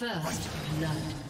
First blood.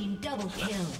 Team double kill.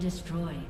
Destroyed.